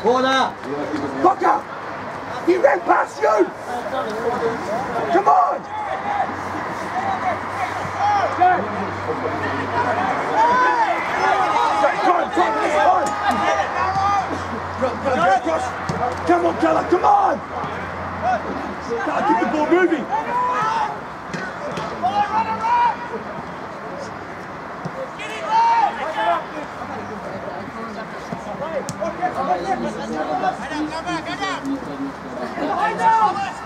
Corner! Booker! He ran past you! Come on! Come on, Keller, come on! Gotta keep the ball moving!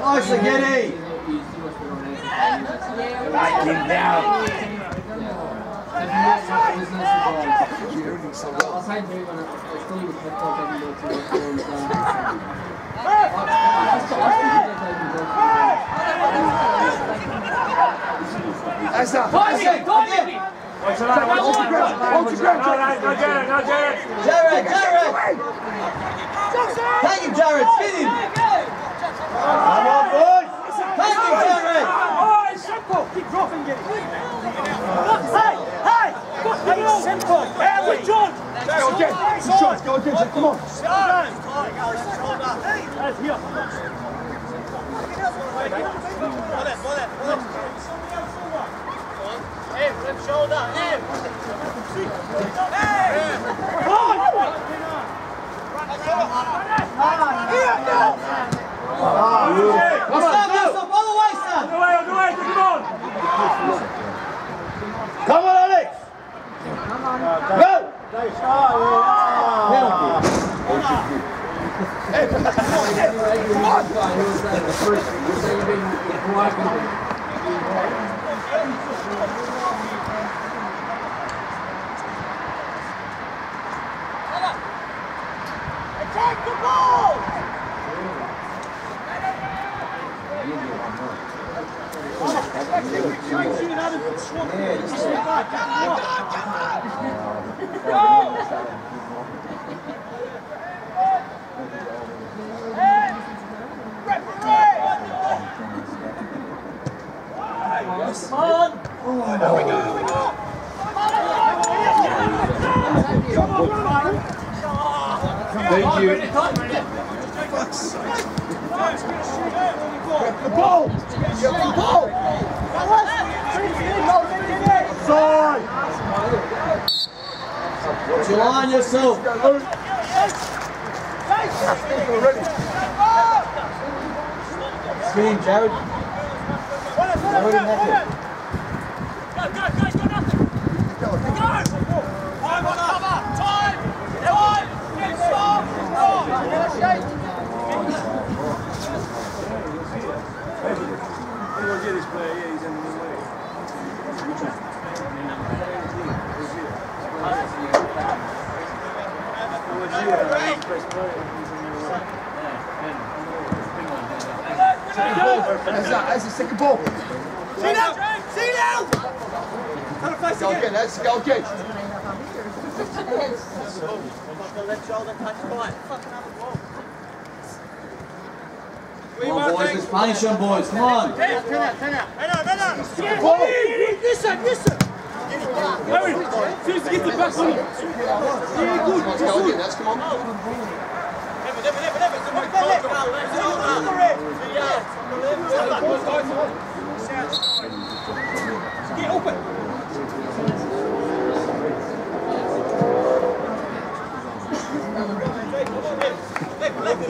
Nice, Giddy! Back him down! That's that! That's it! Hold it! Hold your ground! Hold your ground! Jared, Jared! Thank you, Jared, spin him! Come on, boys! Thank you, Jared! Oh, it's simple. Keep dropping it. Hey, hey, it's simple. Hey, with John. Go again! Good shots, go again, come on! That's here. Come on, stand up, all the way, son! Come on, Alex! Go! Take the ball. Thank you. The ball! The ball! Side! Your line yourself! Him, Jared. Already knackered. That's that, that's the second ball. See now, see now. Go again, that's go again. Come on, boys, let's punish them, boys, come on! Ball! Listen, listen. Let's go again, that's come on. Get open. Down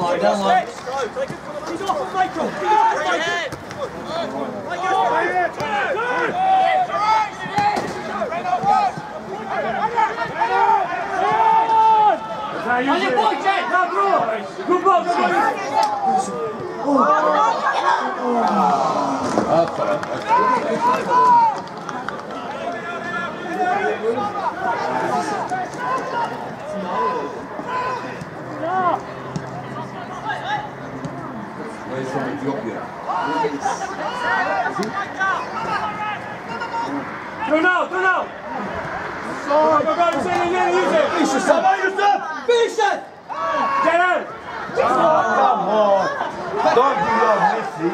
line, down line. He's off of Michael. He's off of Michael. On your boy, Jay. Now through. Good ball, good ball. Where's from Ethiopia? Through now, through now. Go, go, go, say it again, use it. Finish yourself! Finish it! Get out. Come on! Don't be like Messi.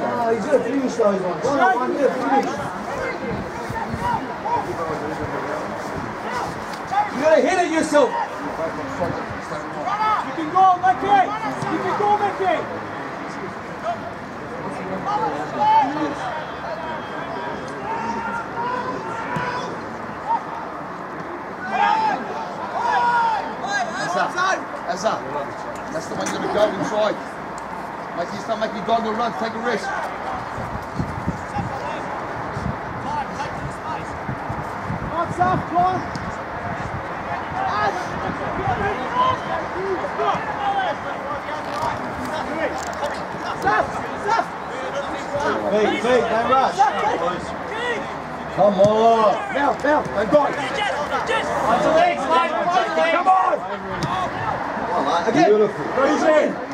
Oh, he's going to finish those ones. One on one, yeah, finish. You got to hit it yourself. You can go, Mickey! You can go, Mickey! That's that. That's the one you're gonna go and try. Make you start making go on the run, take a risk. What's up, Con? Feet, feet, don't rush. Come on. Now, now, and go. Come on! Come on, again. Beautiful. Raise in.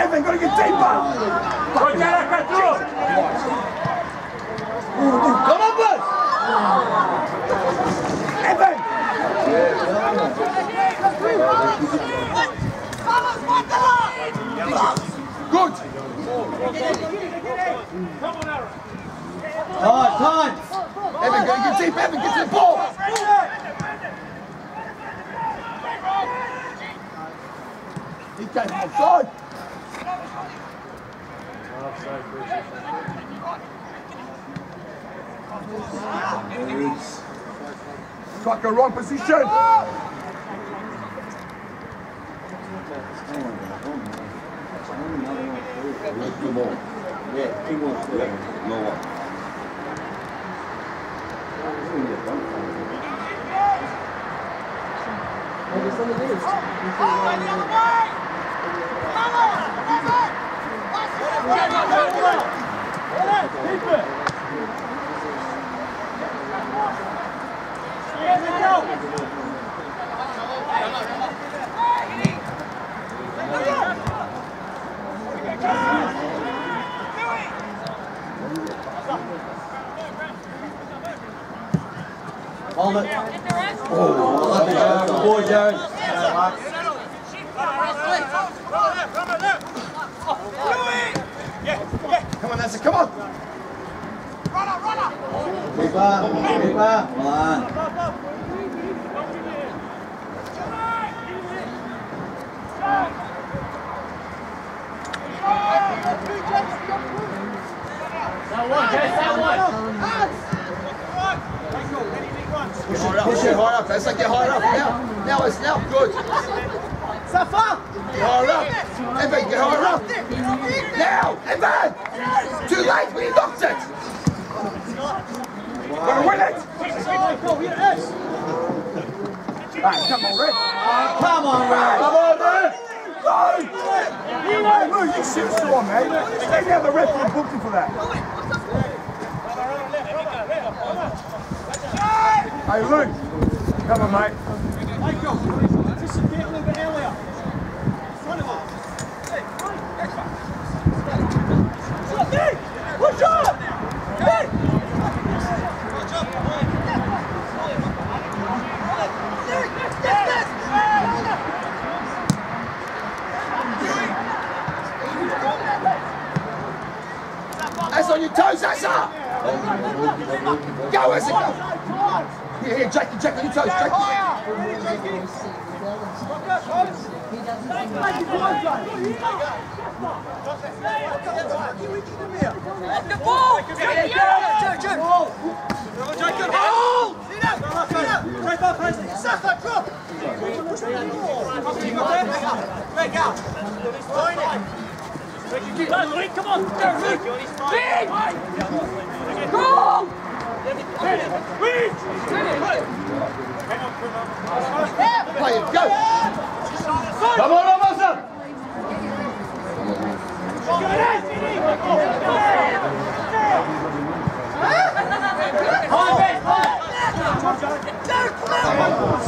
Evan, gotta get deeper! Come on, bud. Evan! Good! Time, time. Evan, go get deep, Evan, get to the ball! He came from offside! Got the wrong position! Come on. Yeah, he wants to. No one. Hold it. Oh. Good boy, Jared. Come on, Nancy, come on! Keeper, keeper. Come on. Get higher up, get higher up, that's like get higher up, now, now, it's now, good. Safa! Get higher up, Evan, get higher up! Now, Evan! Too late, we locked it! Gonna win it! Go, here it is! Right, come on, Red! Come on, Ray. Come on, Red! Go! Hey, Lou, you shoot on, mate. Stay down the ref and book you for that. Hey, Lou. Come on, mate. Michael, anticipate a little bit earlier. In front of us. Hey, Hey, push up! Hey! That's on your toes, that's up! Go, Essa, go! Here, here, Jackie, Jackie, on your toes, Jackie. The ball! Yeah, yeah, yeah! Ball! Ball! Take off, Presley. Safa, drop! Back out. Luke, come on! Big! Go! Play it, go!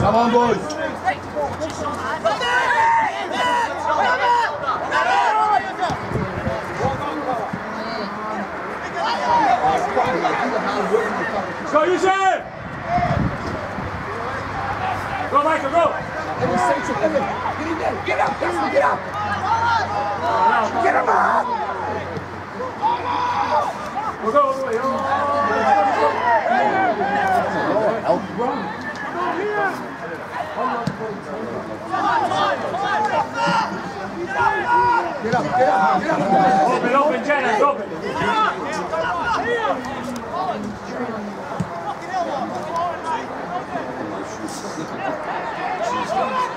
Come on, boys! Go, Yusuf! Go, Michael, go! Evan, Central, Evan, get in there. Get up, Gaston, get up. Get him up. Go, go, go, go. Get up, get up, get up. Open, open, Jennings, open. Come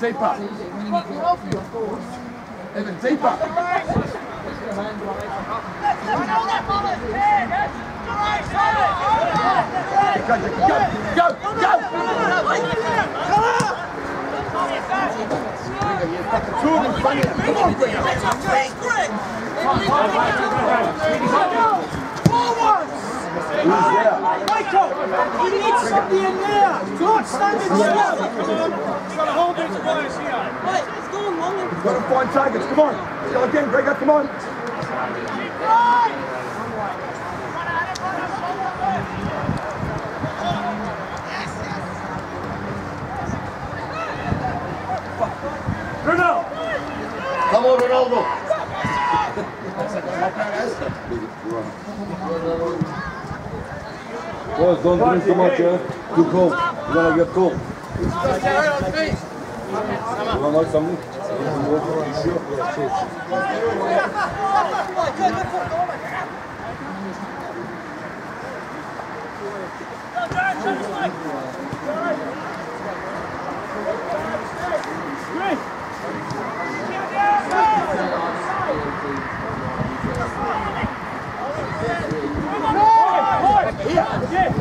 deeper. Evan, deeper. Go, go, go, go! Two of them, bang it. Come on, bring it. Who's there? Michael, you need somebody in there. Don't stand in the We've got to find targets. Come on. Go again, Gregor. Come on. Bruno! Come on, Ronaldo. Boys, don't drink too much, yeah? Too cold. You're gonna get cold. You wanna like something? Get.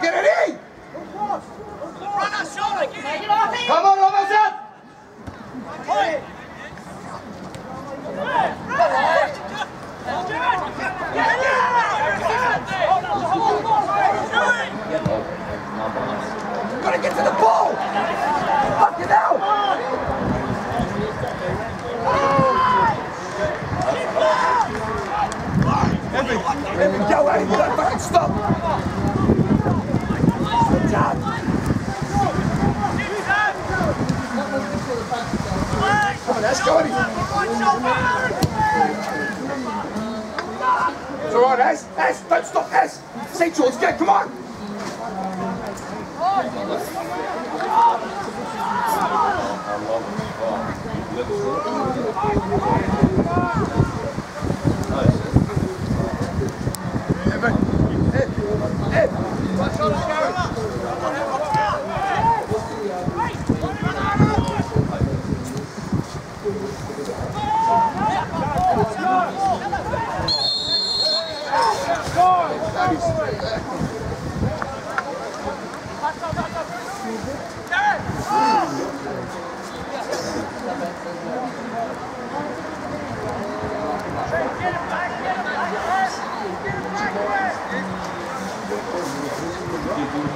Get it in. Come on, Robinson. Gotta get to the ball. Fucking hell. Evan, Evan, go away. Don't fucking stop. Good job. Come on, let's go. It's all right, S. S, don't stop, S. St. George, get, come on. Evan, Come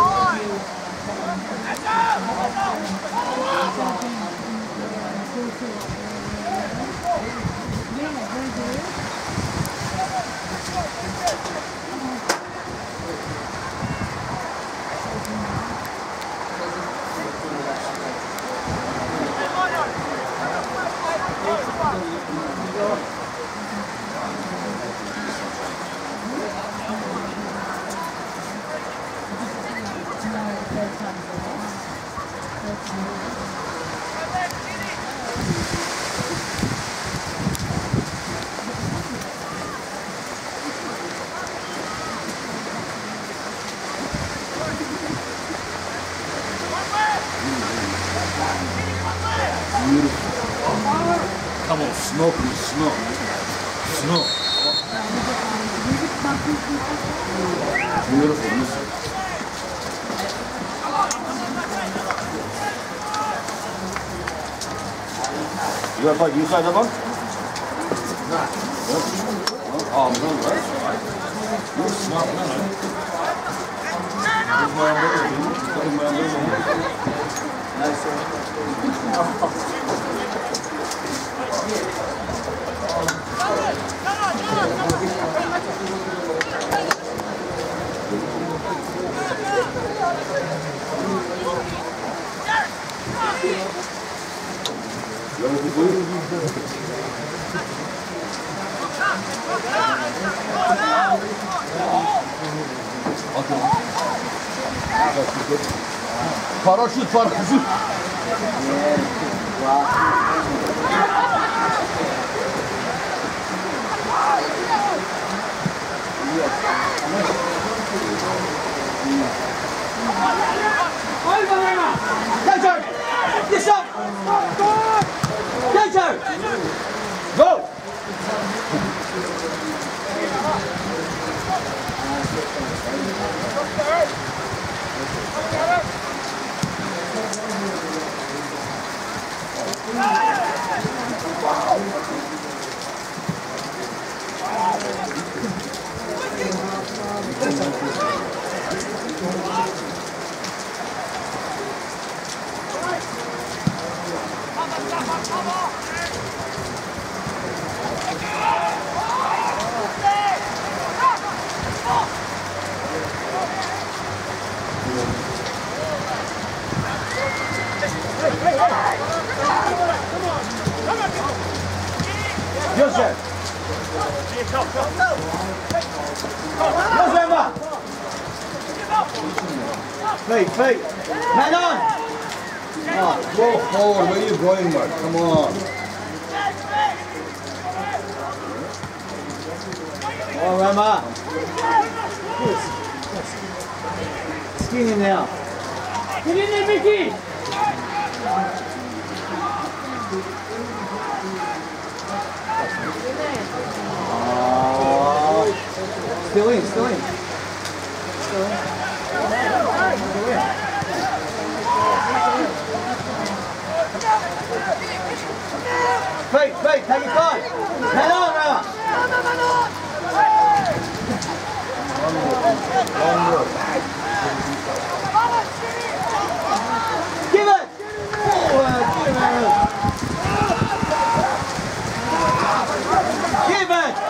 on, Come on, smoke me, smoke. Smoke. Beautiful, listen. You got like you side that one? Nah. Oh, no, that's Paraşüt, paraşüt. Gel gel. Gel gel. Yes, up! Go, Joe! Go! Yes, Joe! Yes, Emma! Feet, feet! Man on! Ah, go forward, where are you going, man? Come on. Oh, Emma! Skinny now. Get in there, Mickey! Still in, still in. Still in. Still in. Feet, feet, take your time. Head on, Rama. Give it! Forward, give it! Give it!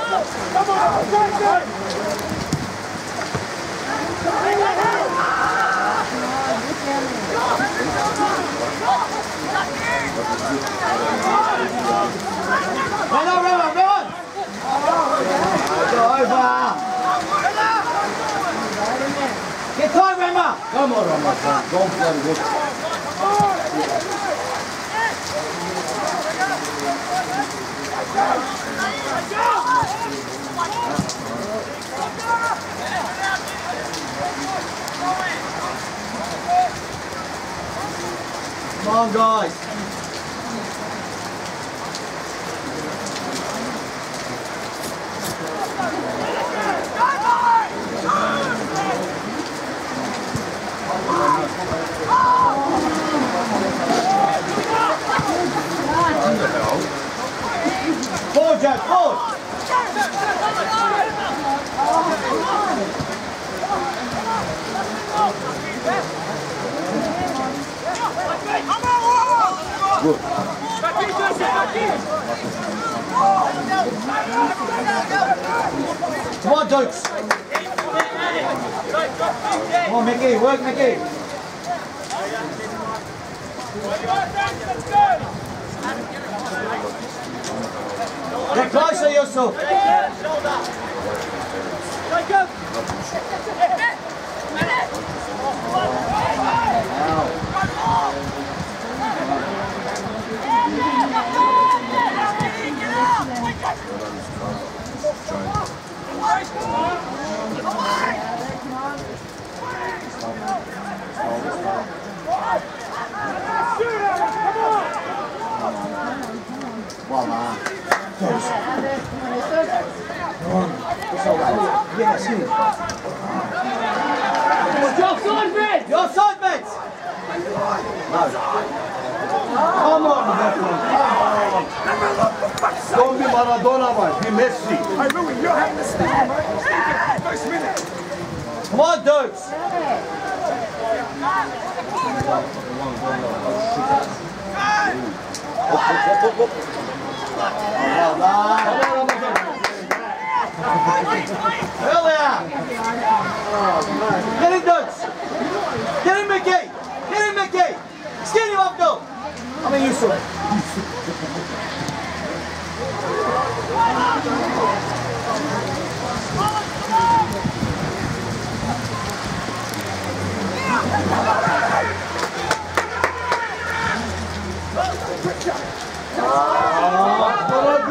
Run on, run on, run on! Go over! Get time, Rama! Don't play with Come on, guys. Get him, Dukes! Get him, Mickey! Get him, Mickey! Skin him up, Doug! I mean, Yusuf. Come on,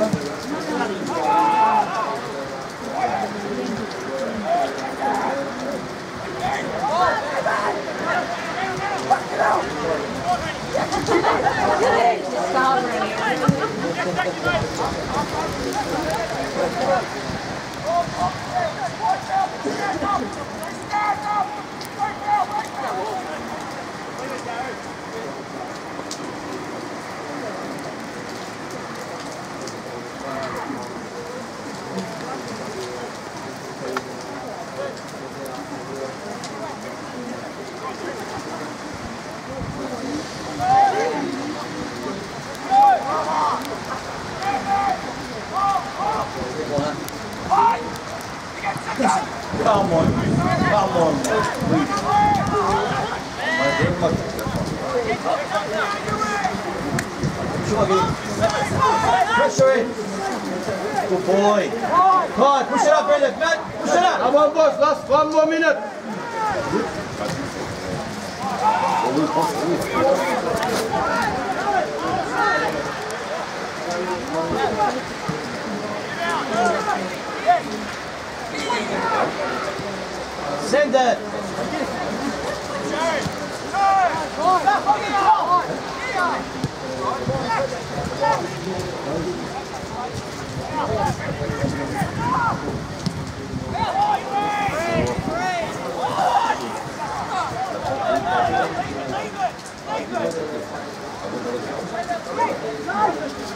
guys. Come on, please. My very much. Pressure in! Good boy! Come on, push it up, Brendan! Man, push it up! Come on, boss. Last one more minute. Send it!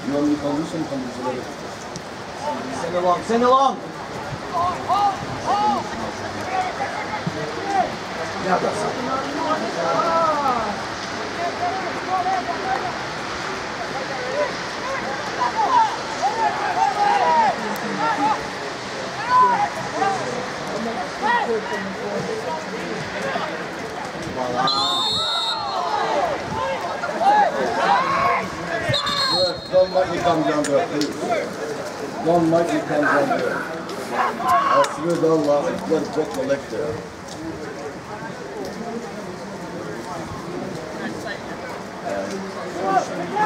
You want? Send along, send along! Yes, don't make me come down there, please. Don't make me come down there. I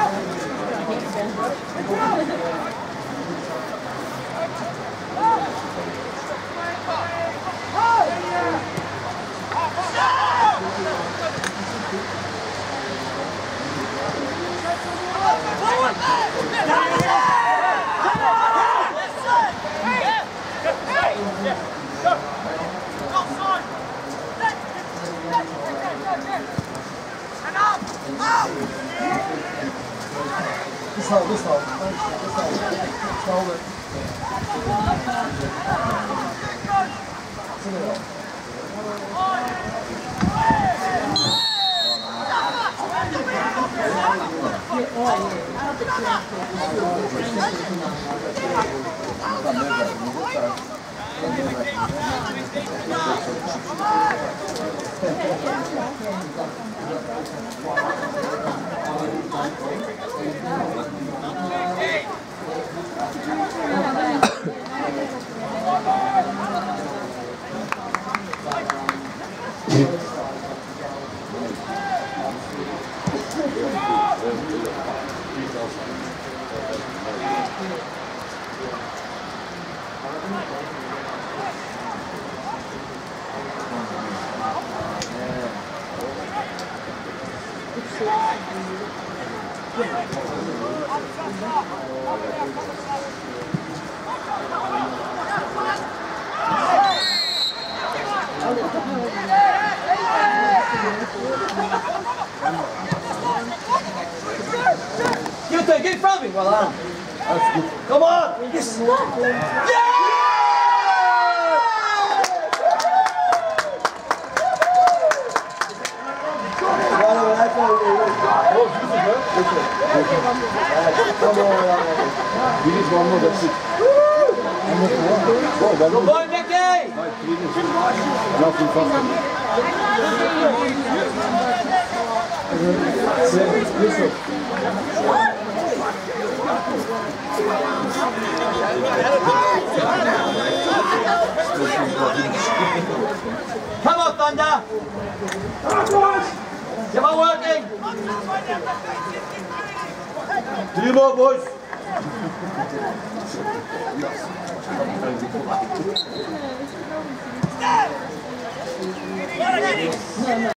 swear to Allah, it's We need one more, that's it. Go, one Good more. boy, Mickey. Nothing faster. Come on, Thunder. Come on, working. Driblou, boys. Bora, Guilherme!